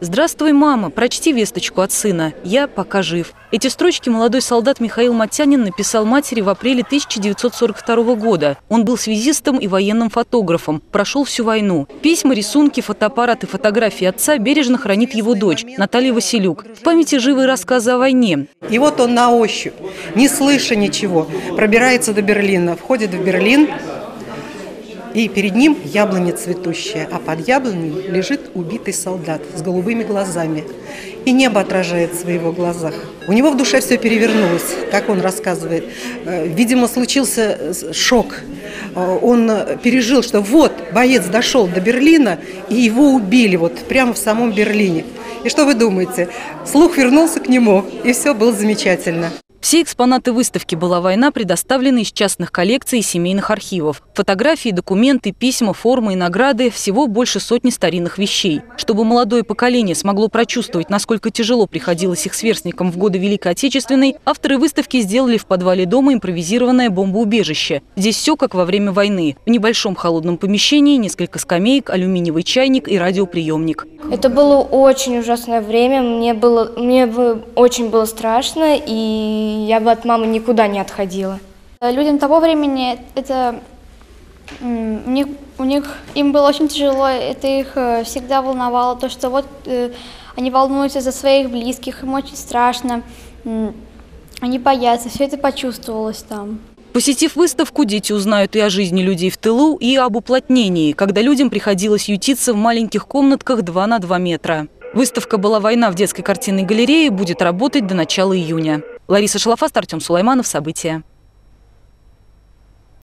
«Здравствуй, мама, прочти весточку от сына. Я пока жив». Эти строчки молодой солдат Михаил Матянин написал матери в апреле 1942 года. Он был связистом и военным фотографом, прошел всю войну. Письма, рисунки, фотоаппараты, фотографии отца бережно хранит его дочь Наталья Василюк. В памяти живы рассказы о войне. И вот он на ощупь, не слыша ничего, пробирается до Берлина, входит в Берлин, и перед ним яблоня цветущая, а под яблоней лежит убитый солдат с голубыми глазами. И небо отражается в его глазах. У него в душе все перевернулось, как он рассказывает. Э, видимо, случился шок. Э, он пережил, что вот, боец дошел до Берлина, и его убили вот прямо в самом Берлине. И что вы думаете? Слух вернулся к нему, и все было замечательно. Все экспонаты выставки «Была война» предоставлены из частных коллекций и семейных архивов. Фотографии, документы, письма, формы и награды – всего больше сотни старинных вещей. Чтобы молодое поколение смогло прочувствовать, насколько тяжело приходилось их сверстникам в годы Великой Отечественной, авторы выставки сделали в подвале дома импровизированное бомбоубежище. Здесь все как во время войны. В небольшом холодном помещении несколько скамеек, алюминиевый чайник и радиоприемник. Это было очень ужасное время. Мне было, мне очень было страшно, и я бы от мамы никуда не отходила. Людям того времени это у них, у них им было очень тяжело, это их э, всегда волновало, то, что вот э, они волнуются за своих близких, им очень страшно, они боятся, все это почувствовалось там. Посетив выставку, дети узнают и о жизни людей в тылу, и об уплотнении, когда людям приходилось ютиться в маленьких комнатках 2 на 2 метра. Выставка «Была война» в детской картинной галерее будет работать до начала июня. Лариса Шалафаст, Артем Сулайманов. События.